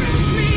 Christmas.